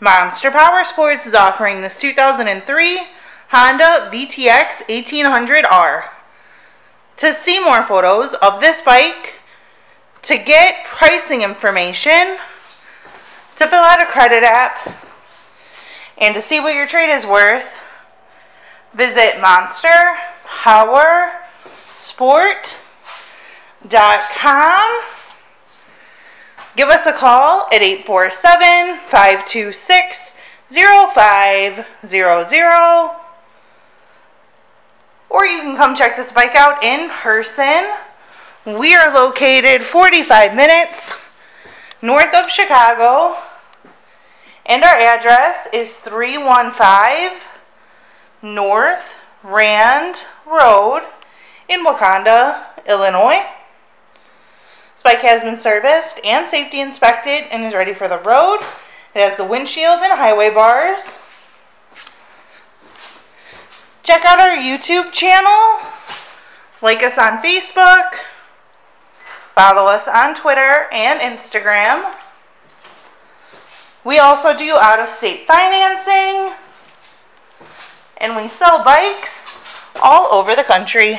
Monster Power Sports is offering this 2003 Honda VTX 1800R. To see more photos of this bike, to get pricing information, to fill out a credit app, and to see what your trade is worth, visit monsterpowersport.com. Give us a call at 847 526 0500. Or you can come check this bike out in person. We are located 45 minutes north of Chicago. And our address is 315 North Rand Road in Wauconda, Illinois. Bike has been serviced and safety inspected and is ready for the road. It has the windshield and highway bars. Check out our YouTube channel. Like us on Facebook. Follow us on Twitter and Instagram. We also do out of state financing. And we sell bikes all over the country.